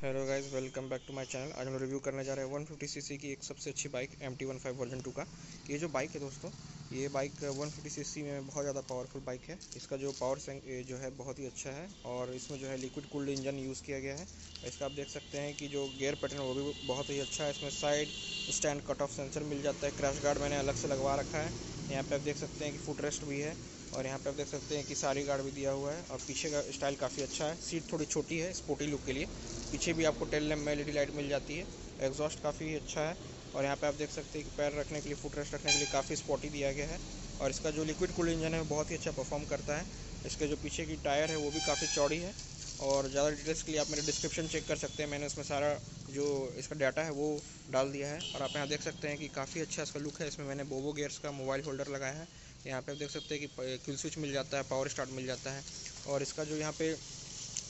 Hello guys welcome back to my channel आज हम review करने जा रहे हैं 150 सीसी की एक सबसे अच्छी bike M T version two का। ये जो बाइक है दोस्तों, ये बाइक 150 सीसी में बहुत ज़्यादा पावरफुल बाइक है। इसका जो पावर जो है बहुत ही अच्छा है और इसमें जो है लिक्विड कूल्ड इंजन यूज़ किया गया है। इसका आप देख सकते हैं कि जो गेयर पैटर्न वो भी बहुत ही अच्छा है। इसमें side stand cut off sensor मिल जाता है। क्रैश गार्ड मैंने अलग से लगवा रखा है। यहाँ पर आप देख सकते हैं कि फुट रेस्ट भी है। और यहाँ पे आप देख सकते हैं कि सारी गार्ड भी दिया हुआ है और पीछे का स्टाइल काफ़ी अच्छा है। सीट थोड़ी छोटी है स्पोर्टी लुक के लिए। पीछे भी आपको टेल लैम्प एल लाइट मिल जाती है। एग्जॉस्ट काफ़ी अच्छा है और यहाँ पे आप देख सकते हैं कि पैर रखने के लिए फुट रेस्ट रखने के लिए काफ़ी स्पॉटी दिया गया है। और इसका जो लिक्विड कूल इंजन है बहुत ही अच्छा परफॉर्म करता है। इसके जो पीछे की टायर है, वो भी काफ़ी चौड़ी है। और ज़्यादा डिटेल्स के लिए आप मेरे डिस्क्रिप्शन चेक कर सकते हैं। मैंने उसमें सारा जो इसका डाटा है, वो डाल दिया है। और आप यहाँ देख सकते हैं कि काफ़ी अच्छा इसका लुक है। इसमें मैंने बोबो गेयर्स का मोबाइल होल्डर लगाया है। यहाँ पे आप देख सकते हैं कि किल स्विच मिल जाता है पावर स्टार्ट मिल जाता है। और इसका जो यहाँ पे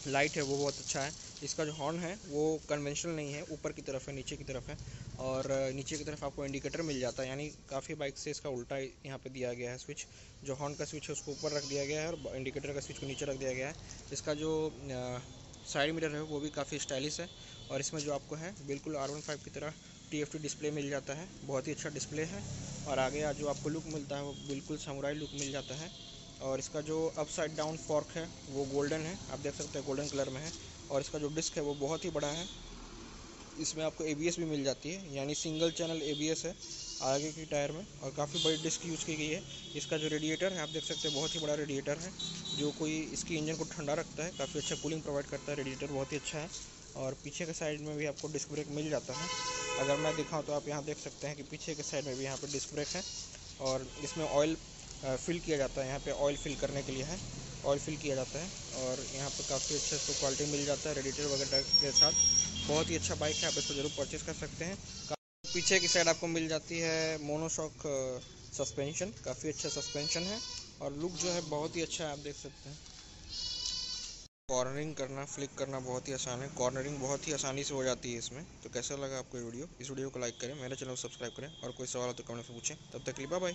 लाइट है वो बहुत अच्छा है। इसका जो हॉर्न है वो कन्वेंशनल नहीं है, ऊपर की तरफ़ है, नीचे की तरफ़ है। और नीचे की तरफ़ आपको इंडिकेटर मिल जाता है। यानी काफ़ी बाइक से इसका उल्टा यहाँ पे दिया गया है स्विच जो हॉर्न का स्विच है उसको ऊपर रख दिया गया है और इंडिकेटर का स्विच को नीचे रख दिया गया है। इसका जो साइड मिरर है वो भी काफ़ी स्टाइलिश है। और इसमें जो आपको है, बिल्कुल आर वन फाइव की तरह टी डिस्प्ले मिल जाता है। बहुत ही अच्छा डिस्प्ले है और आगे जो आपको लुक मिलता है वो बिल्कुल समुराई लुक मिल जाता है। और इसका जो अपसाइड डाउन फॉर्क है, वो गोल्डन है। आप देख सकते हैं गोल्डन कलर में है। और इसका जो डिस्क है, वो बहुत ही बड़ा है। इसमें आपको एबीएस भी मिल जाती है। यानी सिंगल चैनल एबीएस है आगे की टायर में। और काफ़ी बड़ी डिस्क यूज़ की गई है। इसका जो रेडिएटर है, आप देख सकते हैं बहुत ही बड़ा रेडिएटर है। जो कोई इसकी इंजन को ठंडा रखता है, काफ़ी अच्छा कूलिंग प्रोवाइड करता है। रेडिएटर बहुत ही अच्छा है। और पीछे के साइड में भी आपको डिस्क ब्रेक मिल जाता है। अगर मैं दिखाऊँ तो आप यहाँ देख सकते हैं कि पीछे के साइड में भी यहाँ पर डिस्क ब्रेक है और इसमें ऑयल फिल किया जाता है। यहाँ पे ऑयल फिल करने के लिए है। ऑयल फिल किया जाता है और यहाँ पर काफ़ी अच्छे इसको क्वालिटी मिल जाता है रेडिएटर वगैरह के साथ। बहुत ही अच्छा बाइक है, आप इसको ज़रूर परचेज़ कर सकते हैं। पीछे की साइड आपको मिल जाती है मोनोशॉक सस्पेंशन काफ़ी अच्छा सस्पेंशन है और लुक जो है बहुत ही अच्छा है, आप देख सकते हैं। कॉर्नरिंग करना, फ्लिक करना बहुत ही आसान है। कॉर्नरिंग बहुत ही आसानी से हो जाती है इसमें। तो कैसा लगा आपको ये वीडियो? इस वीडियो को लाइक करें, मेरे चैनल को सब्सक्राइब करें और कोई सवाल हो तो कमेंट में पूछें। तब तक के लिए बाय